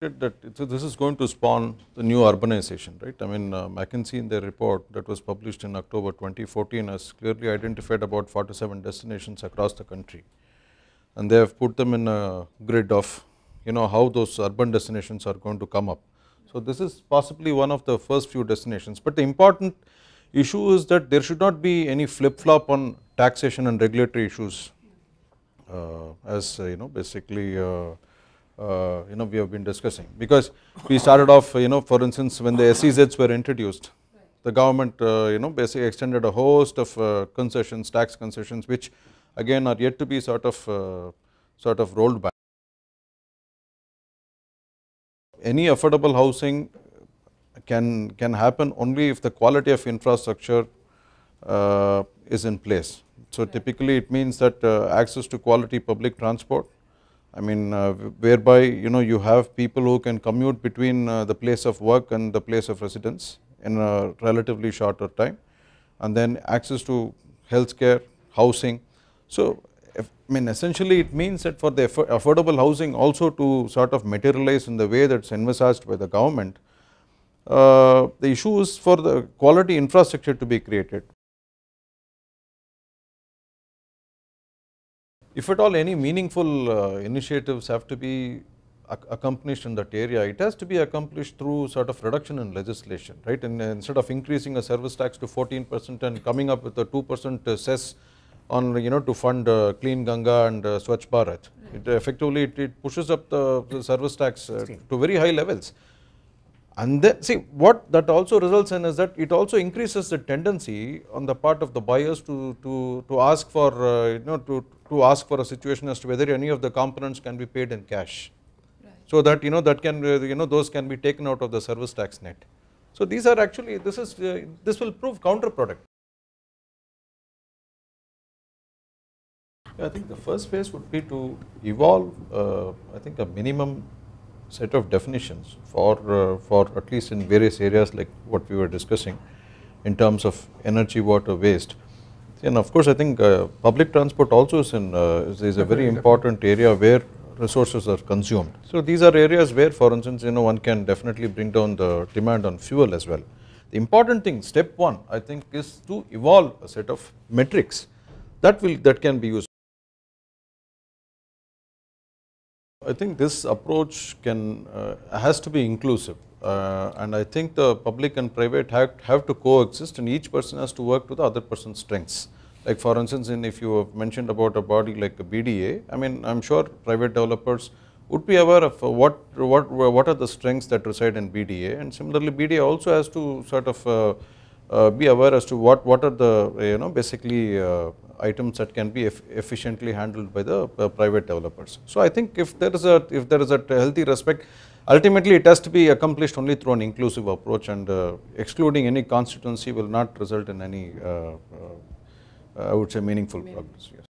that this is going to spawn the new urbanization, right? I mean, uh, McKinsey in their report that was published in October 2014 has clearly identified about 47 destinations across the country. And they have put them in a grid of, you know, how those urban destinations are going to come up. So this is possibly one of the first few destinations, but the important issue is that there should not be any flip flop on taxation and regulatory issues uh, as uh, you know basically uh, you know we have been discussing. Because we started off you know for instance when the SEZs were introduced the government uh, you know basically extended a host of uh, concessions tax concessions which again are yet to be sort of uh, sort of rolled back. Any affordable housing can can happen only if the quality of infrastructure uh, is in place. So typically it means that uh, access to quality public transport I mean, uh, whereby you know you have people who can commute between uh, the place of work and the place of residence in a relatively shorter time, and then access to healthcare, housing. So, if, I mean, essentially it means that for the affordable housing also to sort of materialize in the way that's envisaged by the government, uh, the issue is for the quality infrastructure to be created. If at all any meaningful uh, initiatives have to be accomplished in that area, it has to be accomplished through sort of reduction in legislation, right? And instead of increasing a service tax to 14 percent and coming up with a 2 percent cess on, you know, to fund uh, Clean Ganga and uh, Swachh Bharat, it effectively it, it pushes up the, the service tax uh, to very high levels. And then see what that also results in is that it also increases the tendency on the part of the buyers to to to ask for uh, you know to to ask for a situation as to whether any of the components can be paid in cash. Right. So that you know that can uh, you know those can be taken out of the service tax net. So these are actually this is uh, this will prove counterproductive. I think the first phase would be to evolve uh, I think a minimum set of definitions for, uh, for at least in various areas like what we were discussing in terms of energy, water, waste. And of course, I think uh, public transport also is, in, uh, is, is, a very important area where resources are consumed. So these are areas where for instance, you know one can definitely bring down the demand on fuel as well. The important thing, step one I think is to evolve a set of metrics that will that can be used. I think this approach can uh, has to be inclusive uh, and I think the public and private have, have to coexist and each person has to work to the other person's strengths. Like for instance, in if you have mentioned about a body like a BDA, I mean I am sure private developers would be aware of what, what, what are the strengths that reside in BDA and similarly BDA also has to sort of uh, uh, be aware as to what, what are the you know basically uh, items that can be efficiently handled by the uh, private developers. So I think if there is a if there is a healthy respect ultimately it has to be accomplished only through an inclusive approach and uh, excluding any constituency will not result in any uh, I would say meaningful progress. Yes.